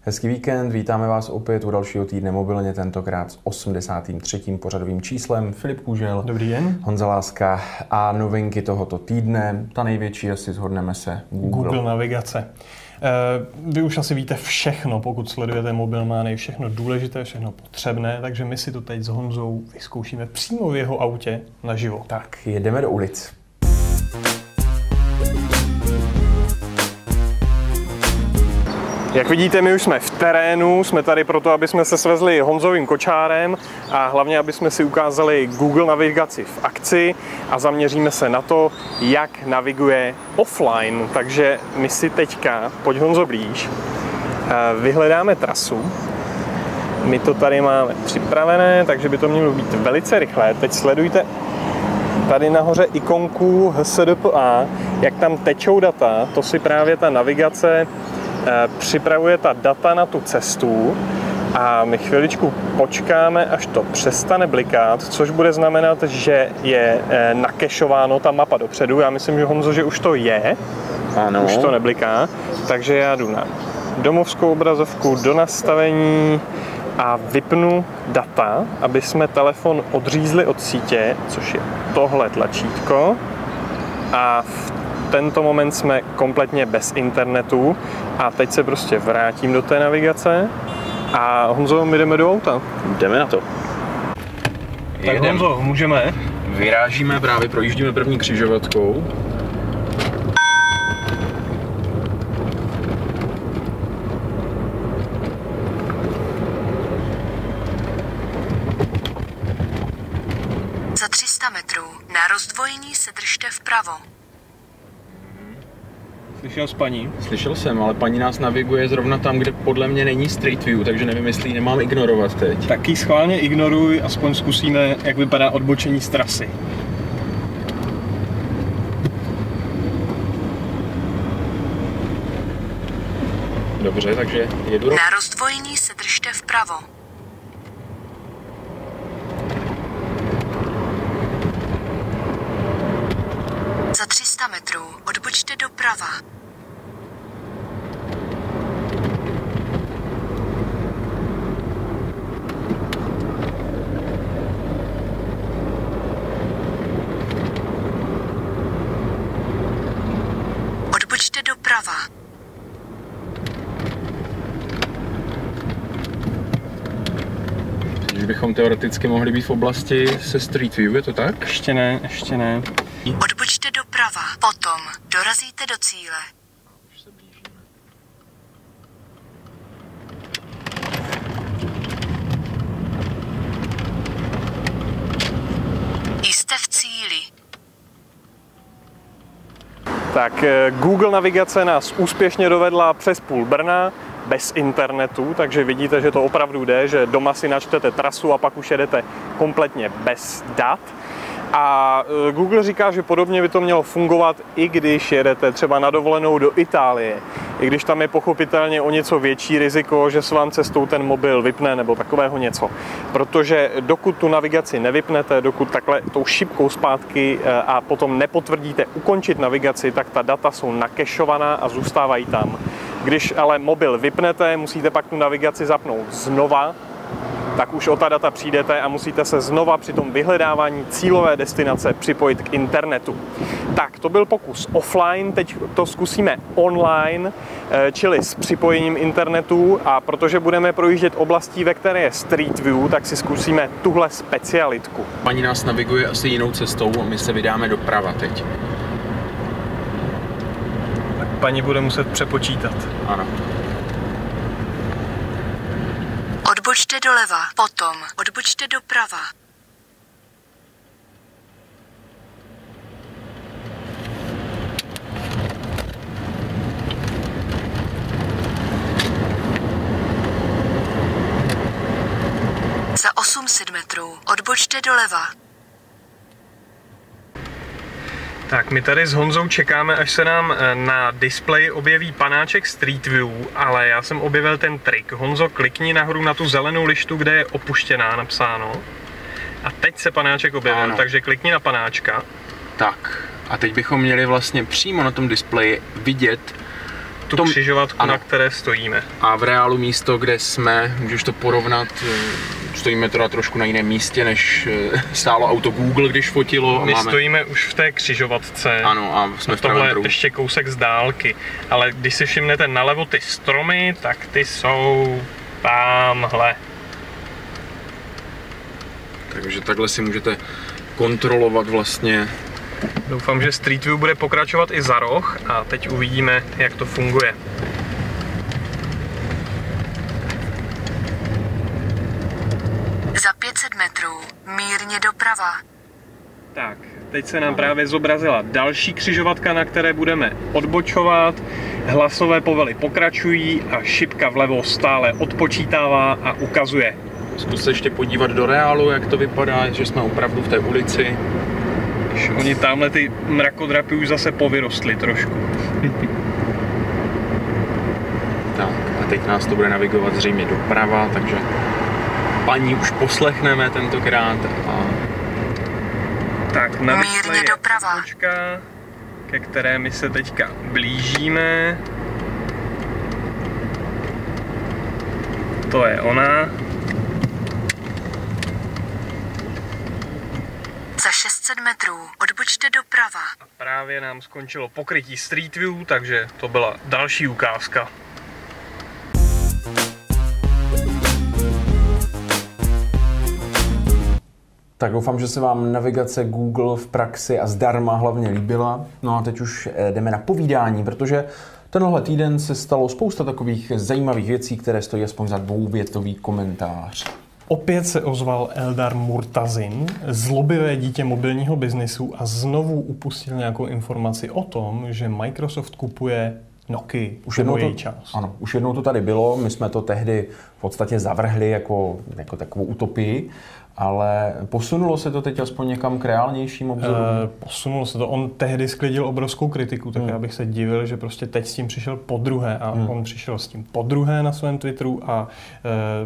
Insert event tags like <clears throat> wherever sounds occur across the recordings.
Hezký víkend, vítáme vás opět u dalšího týdne mobilně, tentokrát s 83. pořadovým číslem. Filip Kůžel, Dobrý den. Honza Láska a novinky tohoto týdne. Ta největší asi zhodneme se Google. Google navigace. Eh, vy už asi víte všechno, pokud sledujete mobilmány, všechno důležité, všechno potřebné, takže my si to teď s Honzou vyzkoušíme přímo v jeho autě naživo. Tak, jedeme do ulic. Jak vidíte, my už jsme v terénu, jsme tady proto, aby jsme se svezli Honzovým kočárem a hlavně, aby jsme si ukázali Google navigaci v akci a zaměříme se na to, jak naviguje offline. Takže my si teďka, pojď Honzo blíž, eh, vyhledáme trasu. My to tady máme připravené, takže by to mělo být velice rychlé. Teď sledujte tady nahoře ikonku HSDPA, jak tam tečou data, to si právě ta navigace připravuje ta data na tu cestu a my chviličku počkáme, až to přestane blikat, což bude znamenat, že je eh, nakešováno ta mapa dopředu. Já myslím, že Honzo, že už to je. Ano. Už to nebliká. Takže já jdu na domovskou obrazovku, do nastavení a vypnu data, aby jsme telefon odřízli od sítě, což je tohle tlačítko. A v tento moment jsme kompletně bez internetu a teď se prostě vrátím do té navigace a Honzo, my jdeme do auta. Jdeme na to. Tak Jedem. Honzo, můžeme? Vyrážíme, právě projíždíme první křižovatkou. Za 300 metrů na rozdvojení se držte vpravo. Slyšel jsi paní? Slyšel jsem, ale paní nás naviguje zrovna tam, kde podle mě není Street View, takže nevím, jestli ji nemám ignorovat teď. Taky schválně ignoruj, aspoň zkusíme, jak vypadá odbočení z trasy. Dobře, takže jedu. Na rozdvojení se držte vpravo. Za 300 metrů odbočte doprava. Odbočte doprava. Bychom teoreticky mohli být v oblasti se Street View, je to tak? Ještě ne, ještě ne. Odbočte doprava. Potom dorazíte do cíle. Jste v cíli. Tak eh, Google navigace nás úspěšně dovedla přes půl Brna bez internetu, takže vidíte, že to opravdu jde, že doma si načtete trasu a pak už jedete kompletně bez dat. A eh, Google říká, že podobně by to mělo fungovat, i když jedete třeba na dovolenou do Itálie. I když tam je pochopitelně o něco větší riziko, že se vám cestou ten mobil vypne nebo takového něco. Protože dokud tu navigaci nevypnete, dokud takhle tou šipkou zpátky eh, a potom nepotvrdíte ukončit navigaci, tak ta data jsou nakešovaná a zůstávají tam. Když ale mobil vypnete, musíte pak tu navigaci zapnout znova, tak už o ta data přijdete a musíte se znova při tom vyhledávání cílové destinace připojit k internetu. Tak, to byl pokus offline, teď to zkusíme online, eh, čili s připojením internetu a protože budeme projíždět oblastí, ve které je Street View, tak si zkusíme tuhle specialitku. Paní nás naviguje asi jinou cestou a my se vydáme doprava teď. Tak paní bude muset přepočítat. Ano. Odbočte doleva. Potom odbočte doprava. Za 800 metrů odbočte doleva. Tak my tady s Honzou čekáme, až se nám eh, na displeji objeví panáček Street View, ale já jsem objevil ten trik. Honzo, klikni nahoru na tu zelenou lištu, kde je opuštěná napsáno. A teď se panáček objevil, Ano. takže klikni na panáčka. Tak, a teď bychom měli vlastně přímo na tom displeji vidět tu tom- křižovatku, ano. na které stojíme. A v reálu místo, kde jsme, můžeš to porovnat, eh, stojíme teda trošku na jiném místě, než eh, stálo auto Google, když fotilo. a My máme... stojíme už v té křižovatce. Ano, a jsme v pravém Tohle je pruhu. ještě kousek z dálky, ale když si všimnete nalevo ty stromy, tak ty jsou tamhle. Takže takhle si můžete kontrolovat vlastně Doufám, že Street View bude pokračovat i za roh a teď uvidíme, jak to funguje. Za 500 metrů mírně doprava. Tak, teď se nám právě zobrazila další křižovatka, na které budeme odbočovat. Hlasové povely pokračují a šipka vlevo stále odpočítává a ukazuje. Zkus se ještě podívat do reálu, jak to vypadá, že jsme opravdu v té ulici. Už Oni tamhle ty mrakodrapy už zase povyrostly trošku. <laughs> Tak, a teď nás to bude navigovat zřejmě doprava, takže paní už poslechneme tentokrát a Tak, na Mírně doprava. odbočka, ke které my se teďka blížíme. To je ona. Za 600 metrů odbočte doprava. A právě nám skončilo pokrytí Street View, takže to byla další ukázka. Tak doufám, že se vám navigace Google v praxi a zdarma hlavně líbila. No a teď už eh, jdeme na povídání, protože tenhle týden se stalo spousta takových zajímavých věcí, které stojí aspoň za dvouvětový komentář. Opět se ozval Eldar Murtazin, zlobivé dítě mobilního biznisu a znovu upustil nějakou informaci o tom, že Microsoft kupuje Nokia, Už jednou, to, část. ano, už jednou to tady bylo, my jsme to tehdy v podstatě zavrhli jako, jako takovou utopii, ale posunulo se to teď aspoň někam k reálnějším obzoru. Eh, Posunulo se to. On tehdy sklidil obrovskou kritiku, tak Hmm. já bych se divil, že prostě teď s tím přišel po druhé a on přišel s tím po druhé na svém Twitteru a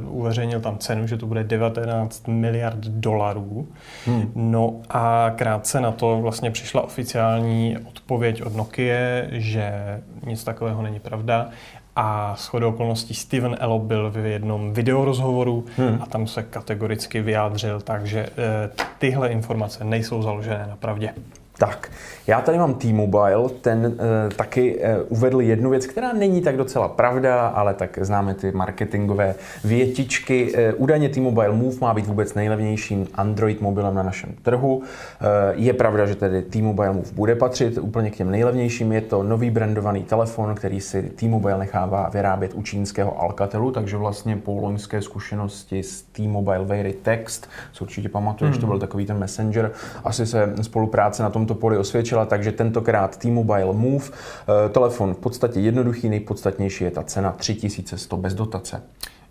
uh, uveřejnil tam cenu, že to bude 19 miliard dolarů. Hmm. No a krátce na to vlastně přišla oficiální odpověď od Nokia, že nic takového není pravda. A shodou okolností Steven Elop byl v jednom videorozhovoru Hmm. a tam se kategoricky vyjádřil, takže eh, tyhle informace nejsou založené na pravdě. Tak, já tady mám T-Mobile, ten e, taky e, uvedl jednu věc, která není tak docela pravda, ale tak známe ty marketingové větičky. E, údajně T-Mobile Move má být vůbec nejlevnějším Android mobilem na našem trhu. E, je pravda, že tedy T-Mobile Move bude patřit úplně k těm nejlevnějším. Je to nový brandovaný telefon, který si T-Mobile nechává vyrábět u čínského Alcatelu, takže vlastně po loňské zkušenosti s T-Mobile Very Text, co určitě pamatuješ, to byl takový ten messenger, asi se spolupráce na tomto poli osvědčila, takže tentokrát T-Mobile Move. Eh, Telefon v podstatě jednoduchý, nejpodstatnější je ta cena 3100 bez dotace.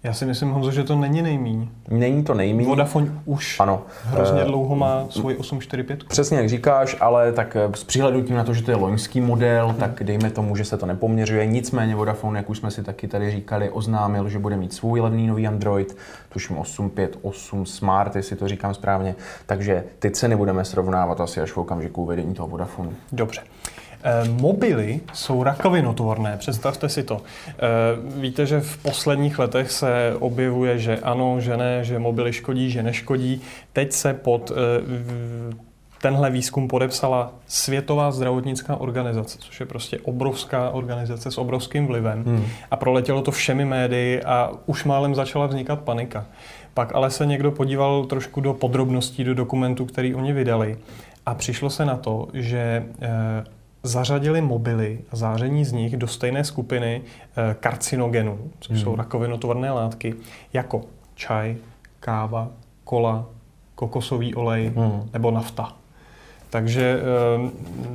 Já si myslím, Honzo, že to není nejmíň. Není to nejmíň. Vodafone už Ano. hrozně Eh, dlouho má svoji 845. Přesně jak říkáš, ale tak eh, s přihlednutím na to, že to je loňský model, tak dejme tomu, že se to nepoměřuje. Nicméně Vodafone, jak už jsme si taky tady říkali, oznámil, že bude mít svůj levný nový Android, tuším 858 Smart, jestli to říkám správně. Takže ty ceny budeme srovnávat asi až v okamžiku uvedení toho Vodafone. Dobře. Eh, Mobily jsou rakovinotvorné, představte si to. Eh, Víte, že v posledních letech se objevuje, že ano, že ne, že mobily škodí, že neškodí. Teď se pod eh, tenhle výzkum podepsala Světová zdravotnická organizace, což je prostě obrovská organizace s obrovským vlivem. Hmm. A proletělo to všemi médii a už málem začala vznikat panika. Pak ale se někdo podíval trošku do podrobností, do dokumentů, který oni vydali a přišlo se na to, že zařadili mobily a záření z nich do stejné skupiny eh, karcinogenů, což jsou rakovinotvorné látky, jako čaj, káva, kola, kokosový olej Hmm. nebo nafta. Takže eh,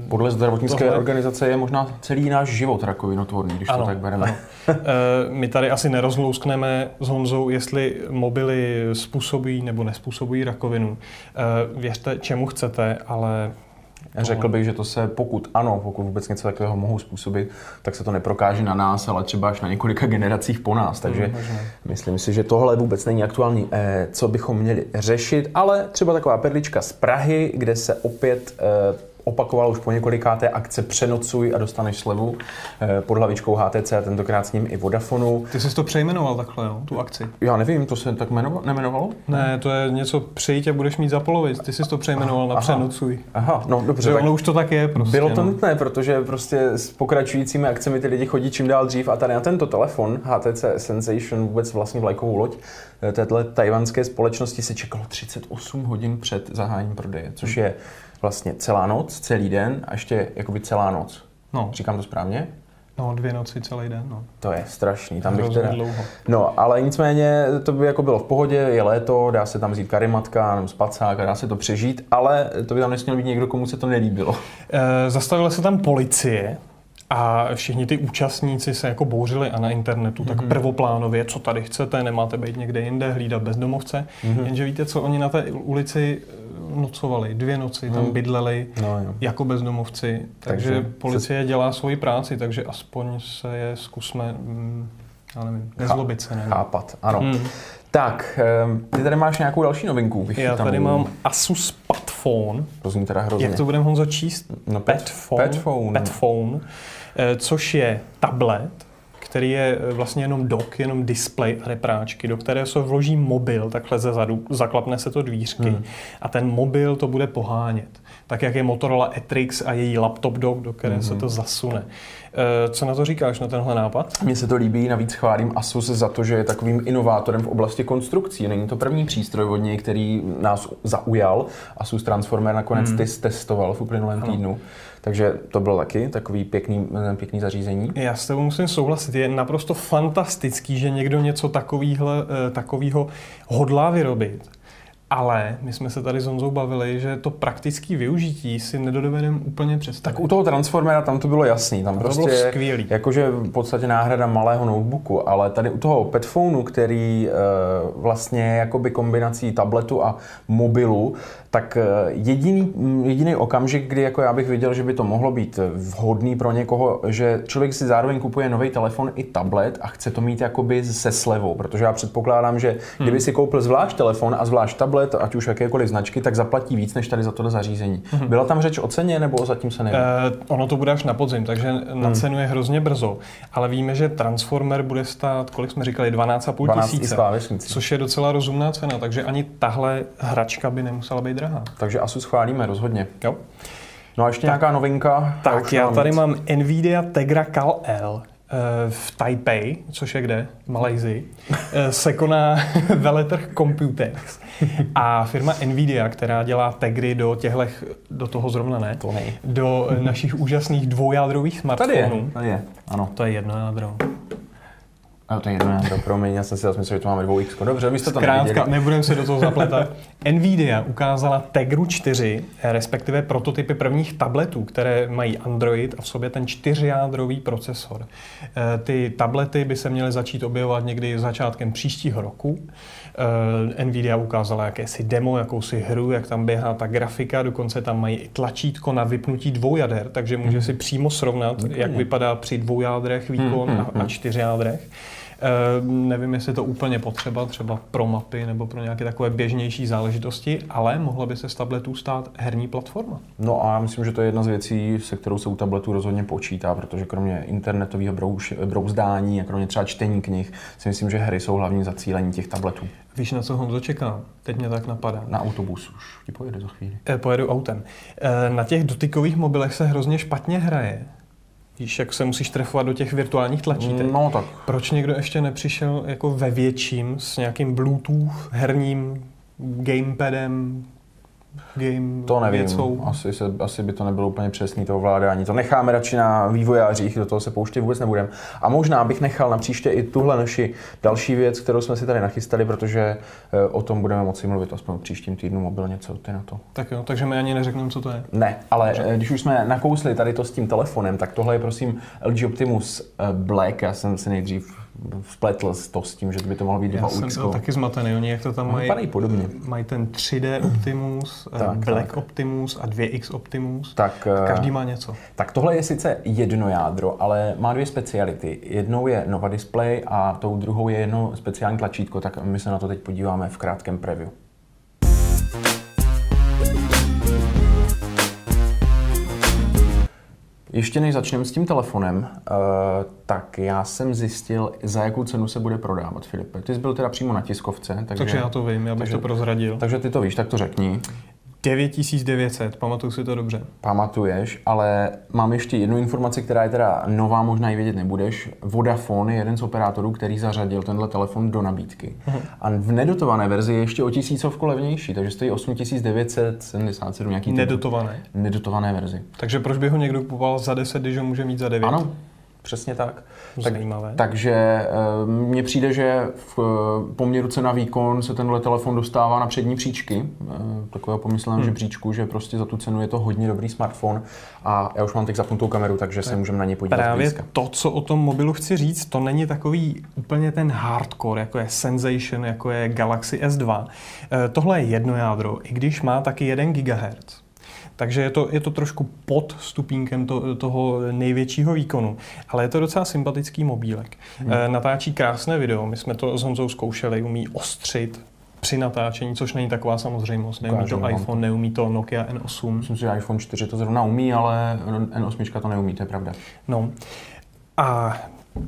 Podle zdravotnické Tohle- organizace je možná celý náš život rakovinotvorný, když to tak bereme. ano. Eh, My tady asi nerozlouskneme s Honzou, jestli mobily způsobují nebo nespůsobují rakovinu. Eh, Věřte, čemu chcete, ale Řekl bych, že to se, pokud ano, pokud vůbec něco takového mohou způsobit, tak se to neprokáže na nás, ale třeba až na několika generacích po nás. Takže možná. myslím si, že tohle vůbec není aktuální, eh, co bychom měli řešit, ale třeba taková perlička z Prahy, kde se opět opakoval už po několikáté akce Přenocuj a dostaneš slevu eh, pod hlavičkou HTC a tentokrát s ním i Vodafonu. Ty jsi to přejmenoval takhle, jo, tu akci? Já nevím, to se tak jmenoval, nemenovalo? Ne, to je něco přijít a budeš mít za polovic. Ty jsi to přejmenoval na Aha. Přenocuj. Aha, no dobře. Tak ono už to tak je prostě. bylo to no. nutné, protože prostě s pokračujícími akcemi ty lidi chodí čím dál dřív a tady na tento telefon HTC Sensation vůbec vlastně vlajkovou loď eh, téhle tajvanské společnosti se čekalo 38 hodin před zahájením prodeje, což je vlastně celá noc, celý den a ještě jakoby celá noc. No. Říkám to správně? No, dvě noci celý den, no. To je strašný. Tam bych teda... dlouho. No, ale nicméně to by jako bylo v pohodě, je léto, dá se tam vzít karimatka nebo spacák a dá se to přežít, ale to by tam nesměl být někdo, komu se to nelíbilo. E, zastavila se tam policie a všichni ty účastníci se jako bouřili a na internetu, tak Mhm. prvoplánově, co tady chcete, nemáte být někde jinde, hlídat bezdomovce. Mhm. Jenže víte co, oni na té ulici eh, nocovali, dvě noci tam Mhm. bydleli No, jo. jako bezdomovci, takže, Takže policie dělá svoji práci, takže aspoň se je zkusme, mm, já nevím, nezlobit se. Ne? Chápat, ano. Hmm. Tak, ehm, ty tady máš nějakou další novinku. Já tady mám Asus Padphone, To zní teda hrozně. Jak to budeme Honzo číst? No, pet-. Petphone. Petphone, eh, což je tablet, který je eh, vlastně jenom dock, jenom display a repráčky, do které se vloží mobil, takhle ze zadu, zaklapne se to dvířky Hmm. a ten mobil to bude pohánět. Tak jak je Motorola Etrix a její laptop dock, do které Hmm. se to zasune. Eh, Co na to říkáš, na tenhle nápad? Mně se to líbí, navíc chválím Asus za to, že je takovým inovátorem v oblasti konstrukcí. Není to první přístroj od něj, který nás zaujal. Asus Transformer nakonec Hmm. hmm. testoval v uplynulém týdnu. Takže to bylo taky takový pěkný, eh, pěkný zařízení. Já s tebou musím souhlasit. Je naprosto fantastický, že někdo něco takovýhle, eh, hodlá vyrobit. Ale my jsme se tady s Honzou bavili, že to praktické využití si nedovedeme úplně představit. Tak u toho Transformera tam to bylo jasný. Tam To prostě bylo skvělý. Jakože v podstatě náhrada malého notebooku, ale tady u toho Petphoneu, který e, vlastně je jakoby kombinací tabletu a mobilu, tak eh, jediný, mm, jediný okamžik, kdy jako já bych viděl, že by to mohlo být vhodný pro někoho, že člověk si zároveň kupuje nový telefon i tablet a chce to mít jakoby se slevou, protože já předpokládám, že kdyby si koupil zvlášť telefon a zvlášť tablet, ať už jakékoliv značky, tak zaplatí víc než tady za tohle zařízení. Byla tam řeč o ceně nebo zatím se neví? Eh, ono to bude až na podzim, takže na cenu je hrozně brzo. Ale víme, že Transformer bude stát, kolik jsme říkali, 12,5 12 i s tisíce. Což je docela rozumná cena, takže ani tahle hračka by nemusela být drahá. Takže Asus chválíme rozhodně. Jo? No a ještě nějaká novinka? Tak já nemám tady mám Nvidia Tegra Cal L v Taipei, což je kde? V Malajzii, eh, se koná <laughs> veletrh Computers. A firma Nvidia, která dělá Tegry do těchto, do toho zrovna ne, To ne. do eh, našich úžasných dvoujádrových Tady je, tady je, ano. To je jedno jádro. A to je jedno jádro, promiň, já jsem si zase myslel, že tu máme dvou X. Dobře, vy jste to Zkrátka, neviděli. nebudeme se do toho zapletat. <laughs> Nvidia ukázala Tegru 4, eh, respektive prototypy prvních tabletů, které mají Android a v sobě ten čtyřjádrový procesor. Eh, Ty tablety by se měly začít objevovat někdy začátkem příštího roku. Eh, Nvidia ukázala jakési demo, jakousi hru, jak tam běhá ta grafika, dokonce tam mají i tlačítko na vypnutí dvou jader, takže může si přímo srovnat, jak vypadá při dvou jádrech výkon a, a čtyř jádrech. Eh, nevím, jestli je to úplně potřeba, třeba pro mapy nebo pro nějaké takové běžnější záležitosti, ale mohla by se z tabletů stát herní platforma. No a já myslím, že to je jedna z věcí, se kterou se u tabletů rozhodně počítá, protože kromě internetového brouž, brouzdání a kromě třeba čtení knih, si myslím, že hry jsou hlavní zacílení těch tabletů. Víš, na co Honzo čekám? Teď mě tak napadá. Na autobus už ti pojede za chvíli. Eh, Pojedu autem. Eh, Na těch dotykových mobilech se hrozně špatně hraje. Víš, jak se musíš trefovat do těch virtuálních tlačítek. No tak, Proč někdo ještě nepřišel jako ve větším s nějakým Bluetooth herním gamepadem, game to nevím. věcou? Asi, se, asi by to nebylo úplně přesný to ovládání. To necháme radši na vývojářích, do toho se pouštět vůbec nebudeme. A možná bych nechal na příště i tuhle naši další věc, kterou jsme si tady nachystali, protože eh, o tom budeme moci mluvit aspoň v příštím týdnu mobilně, co ty na to. Tak jo, takže my ani neřekneme, co to je. Ne, ale eh, když už jsme nakousli tady to s tím telefonem, tak tohle je prosím LG Optimus eh, Black. Já jsem si nejdřív spletl to s tím, že by to mohlo být Já dva jsem byl taky zmatený, oni jak to tam mají, vypadají podobně. mají ten 3D Optimus, eh, Tak, Black tak. Optimus a 2X Optimus. Tak, Každý má něco. Tak tohle je sice jedno jádro, ale má dvě speciality. Jednou je Nova Display a tou druhou je jedno speciální tlačítko, tak my se na to teď podíváme v krátkém preview. Ještě než začneme s tím telefonem, uh, tak já jsem zjistil, za jakou cenu se bude prodávat, Filipe. Ty jsi byl teda přímo na tiskovce. Takže, Takže já to vím, já bych takže- to prozradil. takže ty to víš, tak to řekni. 9900, pamatuju si to dobře. Pamatuješ, ale mám ještě jednu informaci, která je teda nová, možná ji vědět nebudeš. Vodafone je jeden z operátorů, který zařadil tenhle telefon do nabídky. A v nedotované verzi je ještě o tisícovku levnější, takže stojí 8977 nějaký typ. Nedotované. nedotované verzi. Takže proč by ho někdo kupoval za 10, když ho může mít za 9? Ano, přesně tak. tak Zajímavé. takže eh, mně přijde, že v eh, poměru cena výkon se tenhle telefon dostává na přední příčky, eh, takového pomyslného Hmm. žebříčku, že prostě za tu cenu je to hodně dobrý smartphone a já už mám teď zapnutou kameru, takže se můžeme na něj podívat Právě zblízka. to, co o tom mobilu chci říct, to není takový úplně ten hardcore, jako je Sensation, jako je Galaxy S2. Eh, Tohle je jedno jádro, i když má taky 1 GHz. Takže je to, je to trošku pod stupínkem to, toho největšího výkonu, ale je to docela sympatický mobílek. Hmm. Natáčí krásné video, my jsme to s Honzou zkoušeli, umí ostřit při natáčení, což není taková samozřejmost. Neumí Ukážu to vám to. iPhone, neumí to Nokia N8. Myslím si, že iPhone 4 to zrovna umí, ale N8 to neumí, to je pravda. No a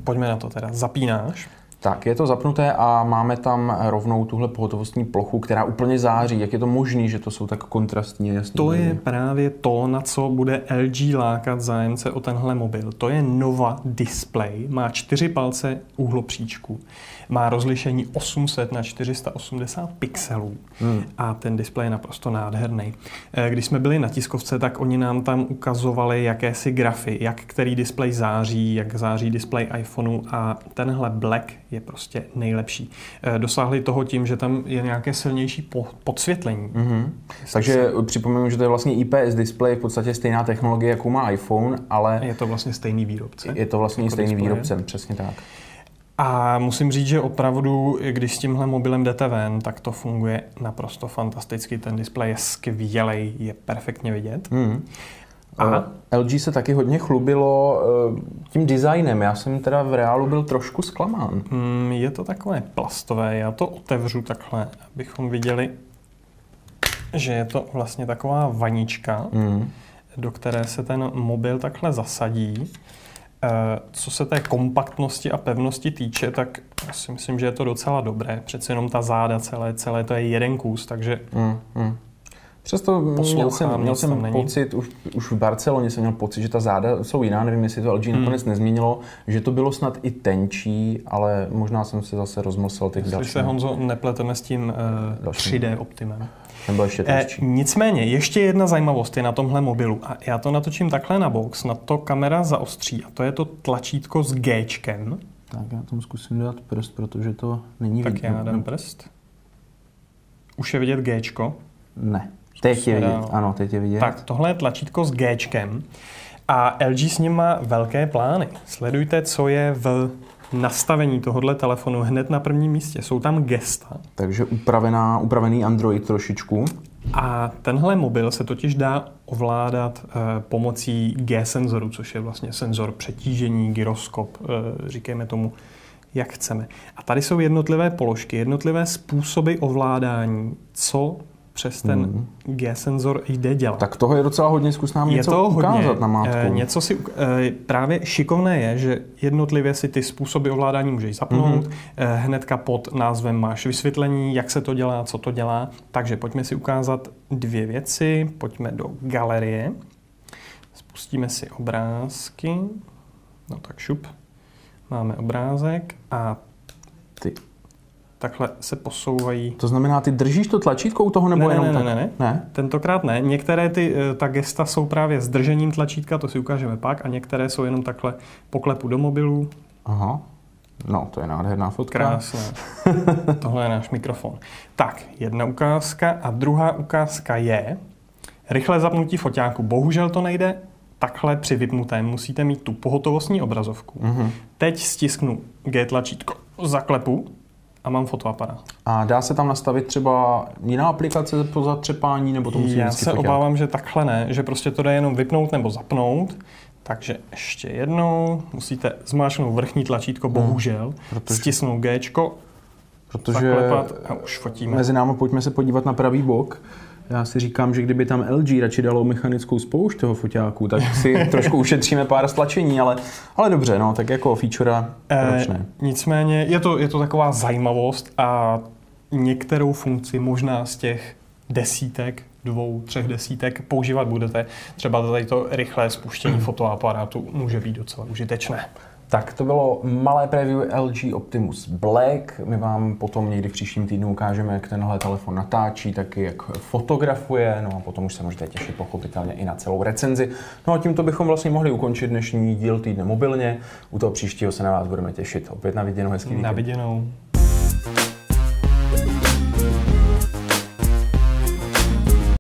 pojďme na to teda. Zapínáš. Tak, je to zapnuté a máme tam rovnou tuhle pohotovostní plochu, která úplně září. Jak je to možné, že to jsou tak kontrastní a jasný To je právě to, na co bude LG lákat zájemce o tenhle mobil. To je Nova Display, má čtyři palce úhlopříčku, má rozlišení 800 na 480 pixelů hmm. a ten displej je naprosto nádherný. Eh, Když jsme byli na tiskovce, tak oni nám tam ukazovali jakési grafy, jak který displej září, jak září displej iPhoneu a tenhle Black je prostě nejlepší. Eh, Dosáhli toho tím, že tam je nějaké silnější po- podsvětlení. Mhm. Takže připomenu, že to je vlastně IPS display, v podstatě stejná technologie, jakou má iPhone, ale Je to vlastně stejný výrobce. je to vlastně Jako stejný výrobcem, přesně tak. A musím říct, že opravdu, když s tímhle mobilem jdete ven, tak to funguje naprosto fantasticky. Ten displej je skvělej, je perfektně vidět. Mhm. A? A LG se taky hodně chlubilo eh, tím designem. Já jsem teda v reálu byl trošku zklamán. Mm, je to takové plastové, já to otevřu takhle, abychom viděli, že je to vlastně taková vanička, Mhm. do které se ten mobil takhle zasadí. Eh, Co se té kompaktnosti a pevnosti týče, tak si myslím, že je to docela dobré. Přece jenom ta záda celé, celé to je jeden kus, takže Mm, mm. Přesto měl jsem, měl jsem pocit, už, už v Barceloně jsem měl pocit, že ta záda jsou jiná, nevím, jestli to LG Hmm. nakonec nezmínilo, že to bylo snad i tenčí, ale možná jsem se zase rozmyslel těch Jestli dalších. se Honzo nepleteme s tím uh, Další. 3D Optimem. Byl ještě Eh, tenčí. nicméně, ještě jedna zajímavost je na tomhle mobilu. A já to natočím takhle na box, na to kamera zaostří. A to je to tlačítko s Gčkem. Tak já tomu zkusím dát prst, protože to není Tak vidět. já dám prst. Už je vidět Gčko. Ne. Teď je vidět, dál. ano, teď je vidět. Tak, tohle je tlačítko s Gčkem. A LG s ním má velké plány. Sledujte, co je v nastavení tohohle telefonu hned na prvním místě. Jsou tam gesta. Takže upravená, upravený Android trošičku. A tenhle mobil se totiž dá ovládat eh, pomocí G-senzoru, což je vlastně senzor přetížení, gyroskop, eh, říkejme tomu, jak chceme. A tady jsou jednotlivé položky, jednotlivé způsoby ovládání, co přes ten Mhm. G-senzor jde dělat. Tak toho je docela hodně, zkus nám je něco to hodně. ukázat na mátku. Eh, něco si, eh, právě šikovné je, že jednotlivě si ty způsoby ovládání můžeš zapnout. Eh, Hnedka pod názvem máš vysvětlení, jak se to dělá, co to dělá. Takže pojďme si ukázat dvě věci. Pojďme do galerie. Spustíme si obrázky. No tak šup. Máme obrázek a Ty. Takhle se posouvají To znamená, ty držíš to tlačítko u toho, nebo Ne, ne, jenom ne, tak? ne, ne. ne? Tentokrát ne. Některé ty, eh, ta gesta jsou právě s držením tlačítka, to si ukážeme pak, a některé jsou jenom takhle poklepu do mobilu. Aha. No, to je nádherná fotka. Krásné. <laughs> Tohle je náš mikrofon. Tak, jedna ukázka a druhá ukázka je rychlé zapnutí foťáku. Bohužel to nejde takhle při vypnutém. Musíte mít tu pohotovostní obrazovku. Mhm. Teď stisknu G tlačítko, zaklepu a mám fotoaparát. A dá se tam nastavit třeba jiná aplikace po zatřepání, nebo to musí Já se obávám, že takhle ne, že prostě to jde jenom vypnout nebo zapnout. Takže ještě jednou musíte zmáčknout vrchní tlačítko, bohužel, Hmm. protože- stisnout G, Protože zaklepat a už fotíme. mezi námi pojďme se podívat na pravý bok. Já si říkám, že kdyby tam LG radši dalo mechanickou spoušť toho foťáku, tak si <laughs> trošku ušetříme pár stlačení, ale, ale dobře, no, tak jako feature, proč ne? E, nicméně je to, je to taková zajímavost a některou funkci možná z těch desítek, dvou, třech desítek používat budete. Třeba tady to rychlé spuštění <clears throat> fotoaparátu může být docela užitečné. Tak to bylo malé preview LG Optimus Black. My vám potom někdy v příštím týdnu ukážeme, jak tenhle telefon natáčí, taky jak fotografuje, no a potom už se můžete těšit pochopitelně i na celou recenzi. No a tímto bychom vlastně mohli ukončit dnešní díl týdne mobilně. U toho příštího se na vás budeme těšit. Opět na viděnou, hezký. Na viděnou.